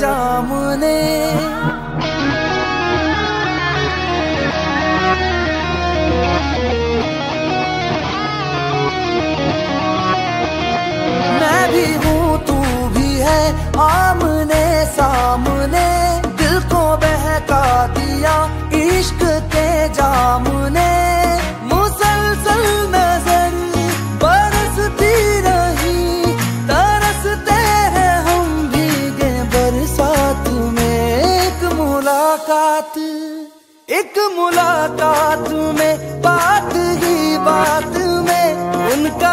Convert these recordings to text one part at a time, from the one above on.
जामुने। मैं भी हूँ तू भी है आमने सामने। मुलाकात एक मुलाकात में बात ही बात में उनका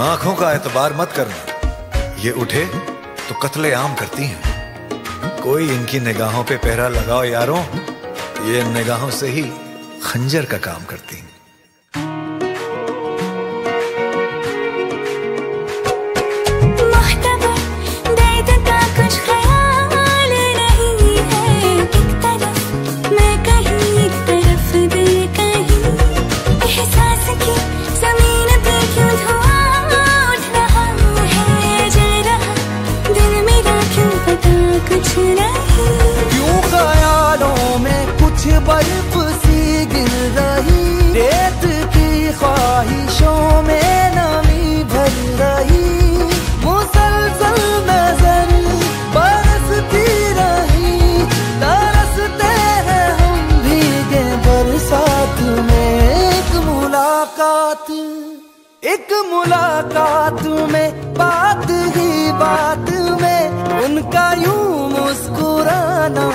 आँखों का एतबार मत करना। ये उठे तो कत्ले आम करती हैं। कोई इनकी निगाहों पे पहरा लगाओ यारों, ये निगाहों से ही खंजर का काम करती हैं। बर्फ़ सी गिर रही, रेत की ख्वाहिशों में नमी भर रही। मुसलसल नज़र बरसती रही, तरसते हैं हम भीगे बरसात में। एक मुलाकात एक मुलाकात में, बात ही बात में। उनका यूँ मुस्कुराना